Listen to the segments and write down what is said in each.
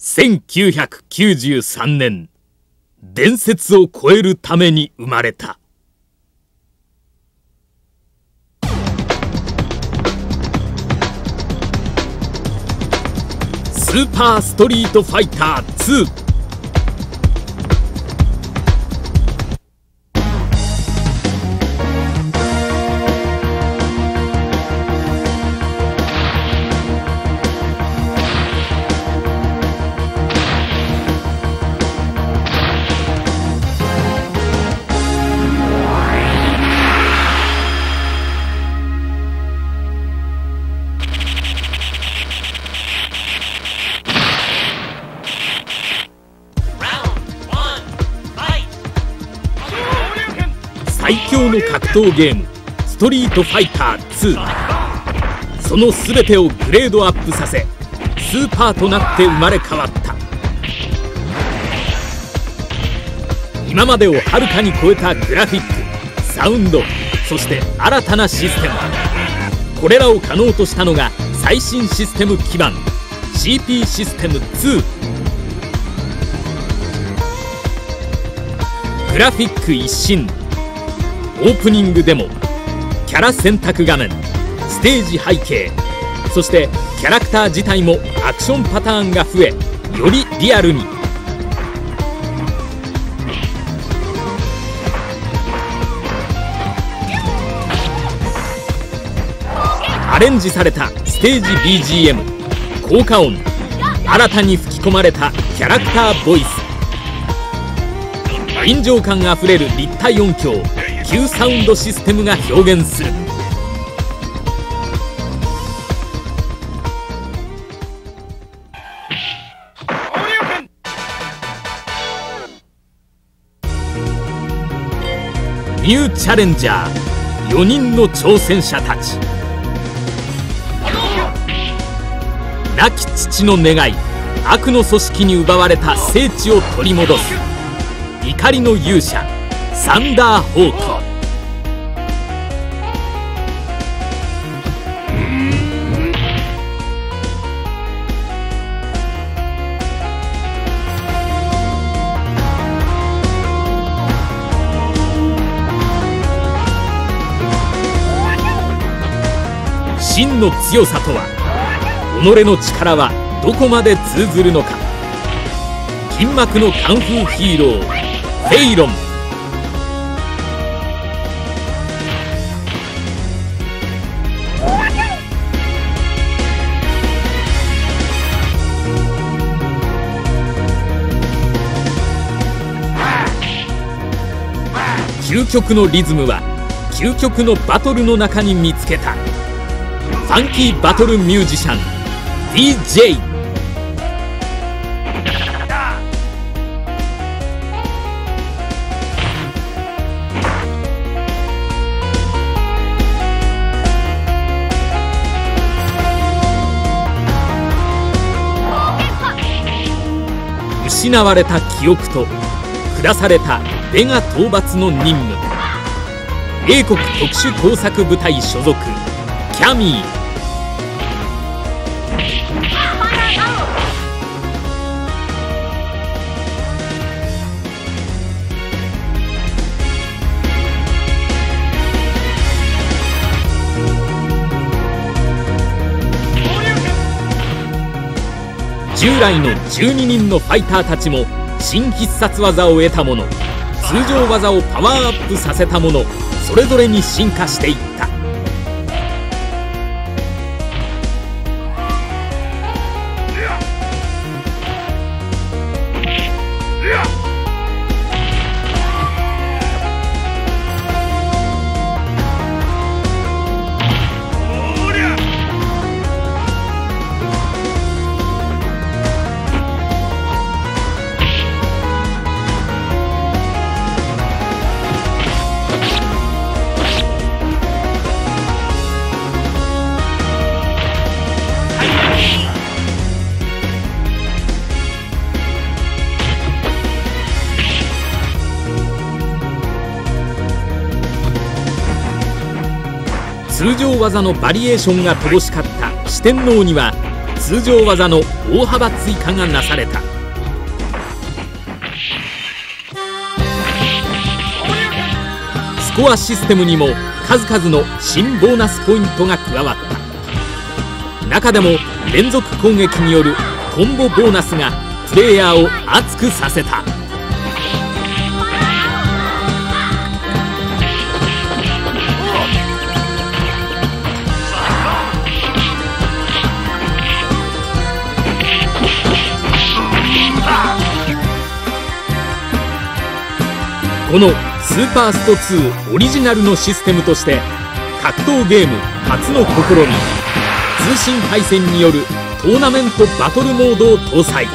1993年伝説を超えるために生まれた。スーパーストリートファイター2最強の格闘ゲーム「ストリートファイター2」その全てをグレードアップさせスーパーとなって生まれ変わった。今までをはるかに超えたグラフィックサウンドそして新たなシステム。これらを可能としたのが最新システム基盤 CP システム2グラフィック一新。オープニングでもキャラ選択画面ステージ背景そしてキャラクター自体もアクションパターンが増えよりリアルに。アレンジされたステージ BGM 効果音新たに吹き込まれたキャラクターボイス。臨場感あふれる立体音響旧サウンドシステムが表現する。ニューチャレンジャー4人の挑戦者たち。亡き父の願い悪の組織に奪われた聖地を取り戻す。怒りの勇者サンダーホーク。真の強さとは己の力はどこまで通ずるのか。金幕のカンフーヒーローフェイロン。究極のリズムは究極のバトルの中に見つけた。ファンキーバトルミュージシャン DJ 失われた記憶と下されたベガ討伐の任務。英国特殊工作部隊所属キャミー。従来の12人のファイターたちも新必殺技を得たもの。通常技をパワーアップさせたものそれぞれに進化していった。通常技のバリエーションが乏しかった。四天王には通常技の大幅追加がなされた。スコアシステムにも数々の新ボーナスポイントが加わった。中でも連続攻撃によるコンボボーナスがプレイヤーを熱くさせた。このスーパースト2オリジナルのシステムとして格闘ゲーム初の試み通信回線によるトーナメントバトルモードを搭載。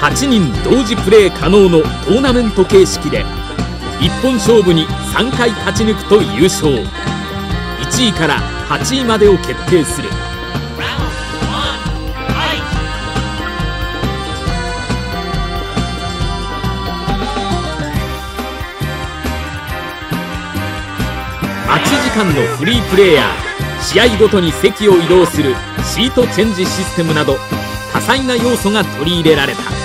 8人同時プレー可能のトーナメント形式で一本勝負に3回勝ち抜くと優勝。1位から8位までを決定する。8時間のフリープレーヤー。試合ごとに席を移動するシートチェンジシステムなど多彩な要素が取り入れられた。